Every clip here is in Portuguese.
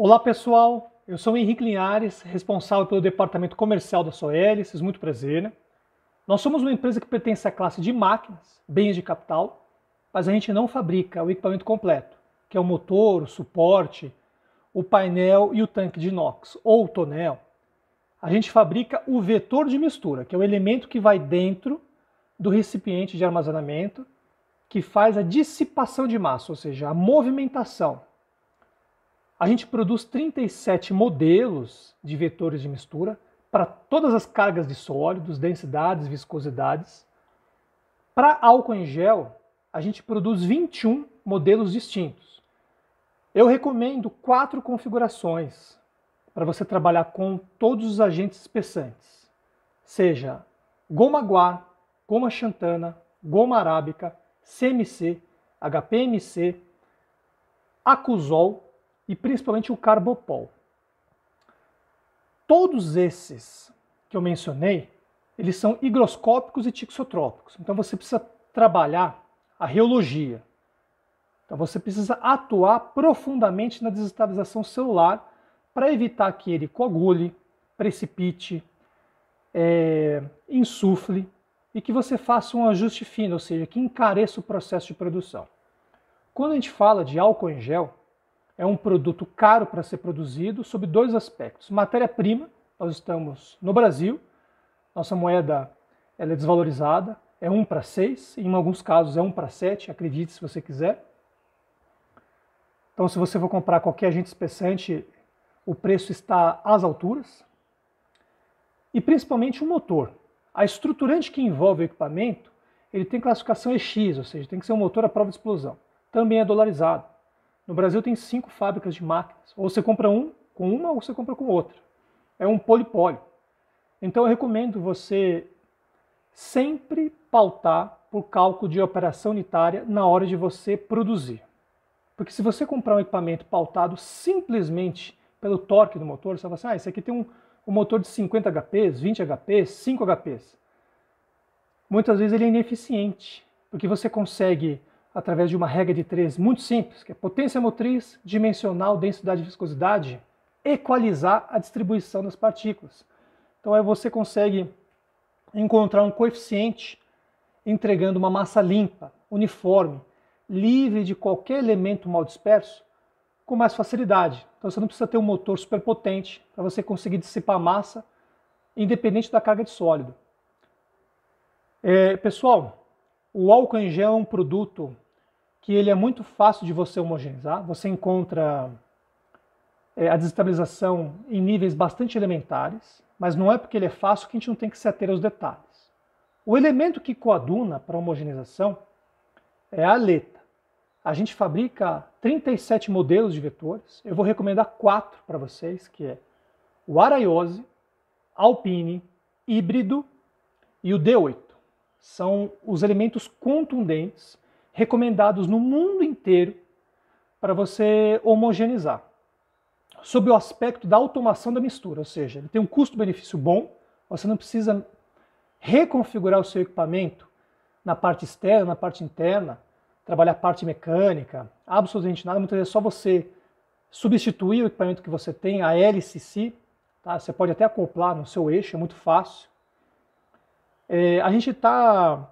Olá pessoal, eu sou Henrique Linhares, responsável pelo departamento comercial da Soelis, muito prazer. Né? Nós somos uma empresa que pertence à classe de máquinas, bens de capital, mas a gente não fabrica o equipamento completo, que é o motor, o suporte, o painel e o tanque de inox, ou o tonel. A gente fabrica o vetor de mistura, que é o elemento que vai dentro do recipiente de armazenamento, que faz a dissipação de massa, ou seja, a movimentação a gente produz 37 modelos de vetores de mistura para todas as cargas de sólidos, densidades, viscosidades. Para álcool em gel, a gente produz 21 modelos distintos. Eu recomendo quatro configurações para você trabalhar com todos os agentes espessantes, seja goma guar, goma xantana, goma arábica, CMC, HPMC, acusol e principalmente o carbopol. Todos esses que eu mencionei, eles são higroscópicos e tixotrópicos. Então você precisa trabalhar a reologia. Então você precisa atuar profundamente na desestabilização celular para evitar que ele coagule, precipite, é, insufle e que você faça um ajuste fino, ou seja, que encareça o processo de produção. Quando a gente fala de álcool em gel, é um produto caro para ser produzido sob dois aspectos. Matéria-prima, nós estamos no Brasil, nossa moeda ela é desvalorizada, é 1 para 6, em alguns casos é 1 para 7, acredite se você quiser. Então, se você for comprar qualquer agente espessante, o preço está às alturas. E principalmente o motor. A estruturante que envolve o equipamento, ele tem classificação EX, ou seja, tem que ser um motor à prova de explosão. Também é dolarizado. No Brasil tem cinco fábricas de máquinas. Ou você compra um com uma ou você compra com outra. É um polipólio. Então eu recomendo você sempre pautar por cálculo de operação unitária na hora de você produzir. Porque se você comprar um equipamento pautado simplesmente pelo torque do motor, você vai falar assim, ah, esse aqui tem um, um motor de 50 HPs, 20 HPs, 5 HPs. Muitas vezes ele é ineficiente, porque você consegue através de uma regra de três muito simples, que é potência motriz, dimensional, densidade e viscosidade, equalizar a distribuição das partículas. Então aí você consegue encontrar um coeficiente entregando uma massa limpa, uniforme, livre de qualquer elemento mal disperso, com mais facilidade. Então você não precisa ter um motor superpotente para você conseguir dissipar massa, independente da carga de sólido. É, pessoal, o álcool em gel é um produto que ele é muito fácil de você homogeneizar. Você encontra é, a desestabilização em níveis bastante elementares, mas não é porque ele é fácil que a gente não tem que se ater aos detalhes. O elemento que coaduna para homogeneização é a aleta. A gente fabrica 37 modelos de vetores. Eu vou recomendar quatro para vocês, que é o Araiose, Alpine, Híbrido e o D8. São os elementos contundentes recomendados no mundo inteiro para você homogeneizar. Sob o aspecto da automação da mistura, ou seja, ele tem um custo-benefício bom, você não precisa reconfigurar o seu equipamento na parte externa, na parte interna, trabalhar a parte mecânica, absolutamente nada, muitas vezes é só você substituir o equipamento que você tem, a LCC, tá? você pode até acoplar no seu eixo, é muito fácil. É, a gente está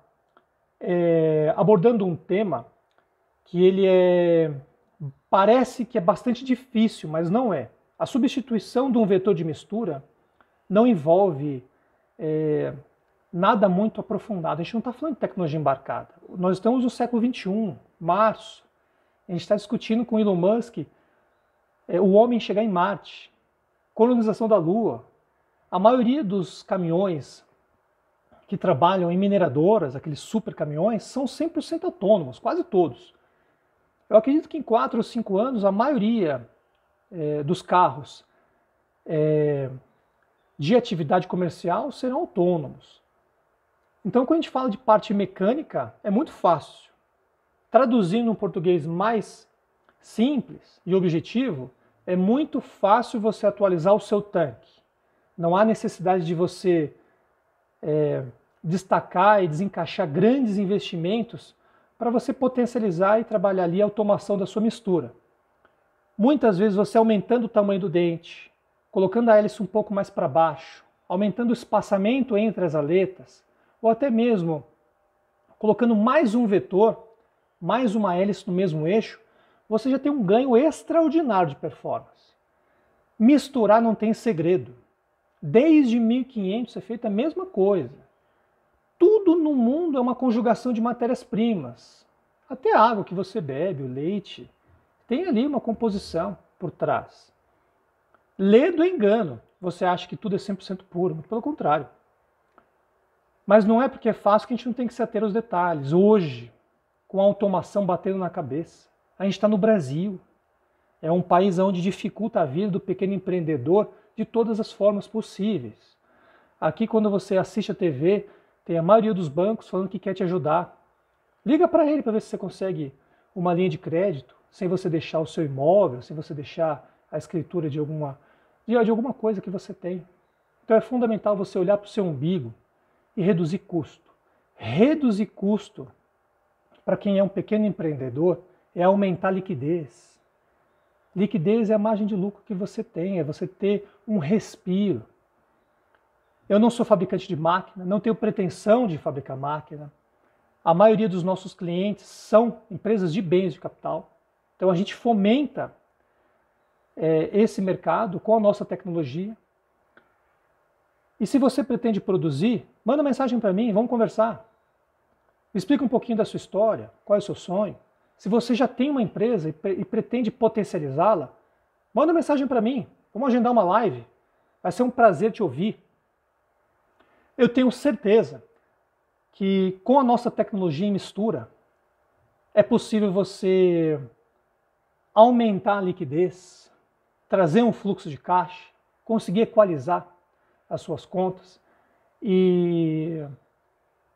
é, abordando um tema que ele é parece que é bastante difícil, mas não é. A substituição de um vetor de mistura não envolve é, nada muito aprofundado. A gente não está falando de tecnologia embarcada. Nós estamos no século XXI, março. A gente está discutindo com Elon Musk é, o homem chegar em Marte, colonização da Lua. A maioria dos caminhões que trabalham em mineradoras, aqueles super caminhões, são 100% autônomos, quase todos. Eu acredito que em 4 ou 5 anos a maioria é, dos carros é, de atividade comercial serão autônomos. Então, quando a gente fala de parte mecânica, é muito fácil. Traduzindo um português mais simples e objetivo, é muito fácil você atualizar o seu tanque. Não há necessidade de você é, destacar e desencaixar grandes investimentos para você potencializar e trabalhar ali a automação da sua mistura. Muitas vezes você aumentando o tamanho do dente, colocando a hélice um pouco mais para baixo, aumentando o espaçamento entre as aletas, ou até mesmo colocando mais um vetor, mais uma hélice no mesmo eixo, você já tem um ganho extraordinário de performance. Misturar não tem segredo. Desde 1500 é feita a mesma coisa. Tudo no mundo é uma conjugação de matérias-primas. Até a água que você bebe, o leite, tem ali uma composição por trás. Lê do engano. Você acha que tudo é 100% puro, muito pelo contrário. Mas não é porque é fácil que a gente não tem que se ater aos detalhes. Hoje, com a automação batendo na cabeça, a gente está no Brasil. É um país onde dificulta a vida do pequeno empreendedor de todas as formas possíveis. Aqui, quando você assiste a TV, tem a maioria dos bancos falando que quer te ajudar. Liga para ele para ver se você consegue uma linha de crédito sem você deixar o seu imóvel, sem você deixar a escritura de alguma, de, alguma coisa que você tem. Então é fundamental você olhar para o seu umbigo e reduzir custo. Reduzir custo para quem é um pequeno empreendedor é aumentar a liquidez. Liquidez é a margem de lucro que você tem, é você ter um respiro. Eu não sou fabricante de máquina, não tenho pretensão de fabricar máquina. A maioria dos nossos clientes são empresas de bens de capital. Então a gente fomenta é, esse mercado com a nossa tecnologia. E se você pretende produzir, manda mensagem para mim, vamos conversar. Me explica um pouquinho da sua história, qual é o seu sonho. Se você já tem uma empresa e, e pretende potencializá-la, manda mensagem para mim, vamos agendar uma live. Vai ser um prazer te ouvir. Eu tenho certeza que com a nossa tecnologia em mistura, é possível você aumentar a liquidez, trazer um fluxo de caixa, conseguir equalizar as suas contas e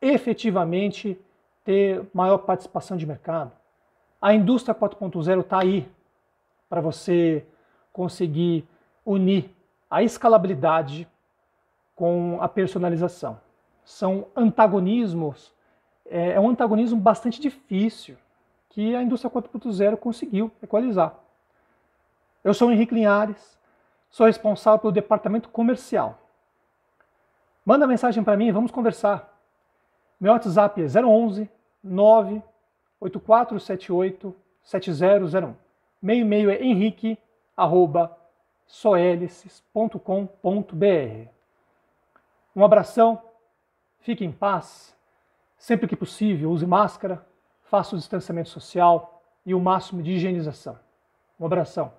efetivamente ter maior participação de mercado. A indústria 4.0 está aí para você conseguir unir a escalabilidade com a personalização. São antagonismos, é, é um antagonismo bastante difícil que a indústria 4.0 conseguiu equalizar. Eu sou o Henrique Linhares, sou responsável pelo departamento comercial. Manda mensagem para mim, vamos conversar. Meu WhatsApp é 011 98478 7001. Meu e-mail é henrique@soelices.com.br. Um abração, fique em paz. Sempre que possível, use máscara, faça o distanciamento social e o máximo de higienização. Um abração.